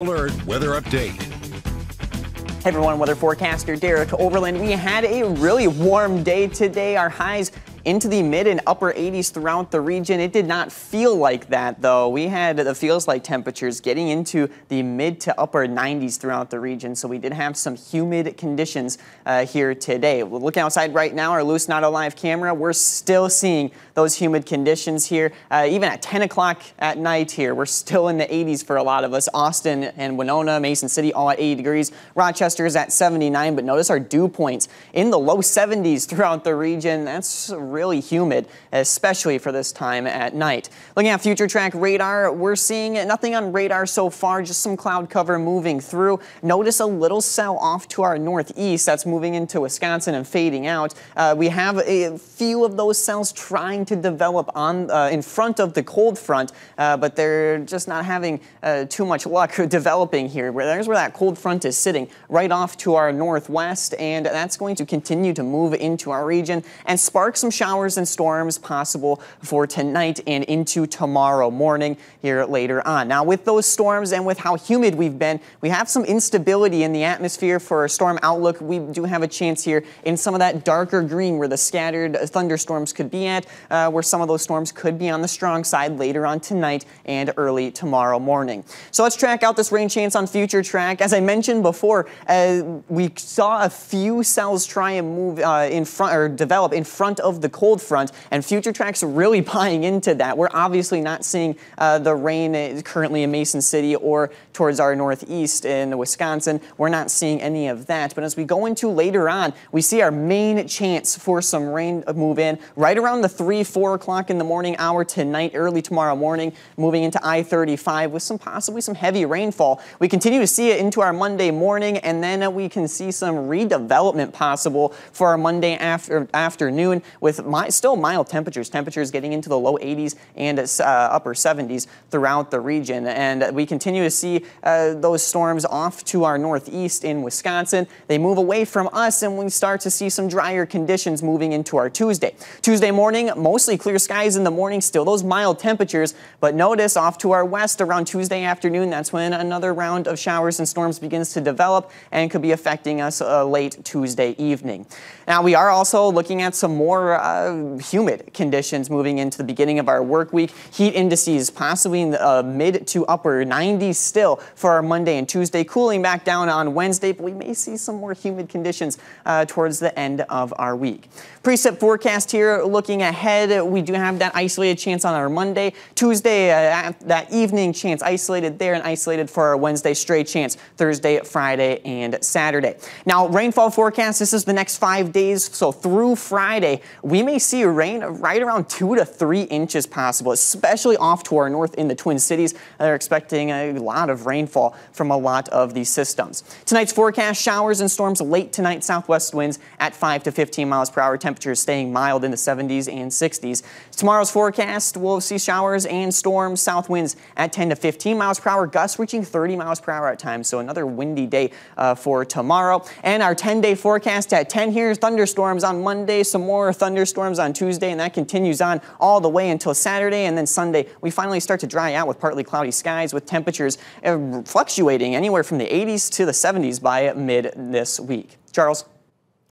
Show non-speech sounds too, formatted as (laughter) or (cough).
Alert weather update. Hey everyone, weather forecaster Derek Overland. We had a really warm day today. Our highs into the mid and upper 80s throughout the region. It did not feel like that though. We had the feels like temperatures getting into the mid to upper 90s throughout the region. So we did have some humid conditions uh, here today. We're looking outside right now, our loose not alive camera. We're still seeing those humid conditions here. Uh, even at 10 o'clock at night here, we're still in the 80s for a lot of us. Austin and Winona, Mason City all at 80 degrees. Rochester is at 79, but notice our dew points in the low 70s throughout the region. That's really humid, especially for this time at night. Looking at future track radar, we're seeing nothing on radar so far, just some cloud cover moving through. Notice a little cell off to our northeast that's moving into Wisconsin and fading out. Uh, we have a few of those cells trying to develop on uh, in front of the cold front, uh, but they're just not having uh, too much luck (laughs) developing here. Where there's where that cold front is sitting, right off to our northwest, and that's going to continue to move into our region and spark some showers and storms possible for tonight and into tomorrow morning here later on. Now, with those storms and with how humid we've been, we have some instability in the atmosphere for a storm outlook. We do have a chance here in some of that darker green where the scattered thunderstorms could be at, uh, where some of those storms could be on the strong side later on tonight and early tomorrow morning. So let's track out this rain chance on future track. As I mentioned before, uh, we saw a few cells try and move uh, in front or develop in front of the cold front, and Future Track's really (laughs) buying into that. We're obviously not seeing uh, the rain currently in Mason City or towards our northeast in Wisconsin. We're not seeing any of that. But as we go into later on, we see our main chance for some rain move in right around the 3, 4 o'clock in the morning hour tonight, early tomorrow morning, moving into I-35 with some possibly some heavy rainfall. We continue to see it into our Monday morning, and then we can see some redevelopment possible for our Monday after, afternoon with my, still mild temperatures. Temperatures getting into the low 80s and uh, upper 70s throughout the region. And we continue to see uh, those storms off to our northeast in Wisconsin. They move away from us and we start to see some drier conditions moving into our Tuesday. Tuesday morning, mostly clear skies in the morning, still those mild temperatures, but notice off to our west around Tuesday afternoon, that's when another round of showers and storms begins to develop and could be affecting us uh, late Tuesday evening. Now, we are also looking at some more uh, humid conditions moving into the beginning of our work week. Heat indices possibly in the uh, mid to upper 90s still for our Monday and Tuesday, cooling back down on Wednesday, but we may see some more humid conditions uh, towards the end of our week. Precip forecast here looking ahead, we do have that isolated chance on our Monday. Tuesday, uh, that evening chance isolated there and isolated for our Wednesday stray chance, Thursday, Friday, and Saturday. Now, rainfall forecast, this is the next five days, so through Friday, we may see rain right around two to three inches possible, especially off to our north in the Twin Cities. They're expecting a lot of rainfall from a lot of these systems. Tonight's forecast, showers and storms late tonight, southwest winds at 5 to 15 miles per hour, temperatures staying mild in the 70s and 60s. Tomorrow's forecast, we'll see showers and storms, south winds at 10 to 15 miles per hour, gusts reaching 30 miles per hour at times, so another windy day uh, for tomorrow. And our 10-day forecast at 10 here, thunderstorms on Monday, some more thunderstorms thunderstorms on Tuesday, and that continues on all the way until Saturday. And then Sunday, we finally start to dry out with partly cloudy skies with temperatures uh, fluctuating anywhere from the 80s to the 70s by mid this week. Charles?